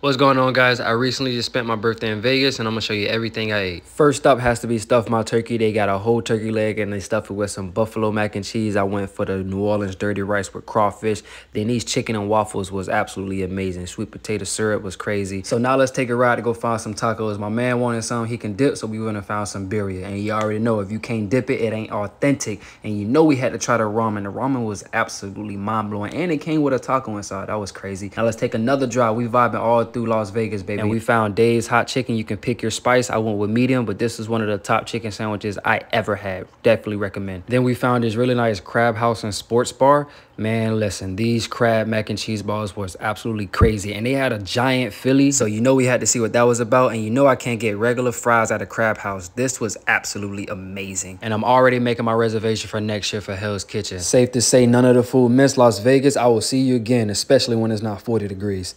What's going on guys? I recently just spent my birthday in Vegas and I'm gonna show you everything I ate. First up has to be Stuff my Turkey. They got a whole turkey leg and they stuffed it with some buffalo mac and cheese. I went for the New Orleans dirty rice with crawfish. Then these chicken and waffles was absolutely amazing. Sweet potato syrup was crazy. So now let's take a ride to go find some tacos. My man wanted some he can dip so we went and found some birria. And you already know if you can't dip it, it ain't authentic. And you know we had to try the ramen. The ramen was absolutely mind blowing and it came with a taco inside. That was crazy. Now let's take another drive. We vibing all through Las Vegas baby. And we found Dave's Hot Chicken. You can pick your spice. I went with medium, but this is one of the top chicken sandwiches I ever had. Definitely recommend. Then we found this really nice crab house and sports bar. Man, listen, these crab mac and cheese balls was absolutely crazy. And they had a giant Philly. So you know we had to see what that was about. And you know I can't get regular fries at a crab house. This was absolutely amazing. And I'm already making my reservation for next year for Hell's Kitchen. Safe to say none of the food missed Las Vegas. I will see you again, especially when it's not 40 degrees.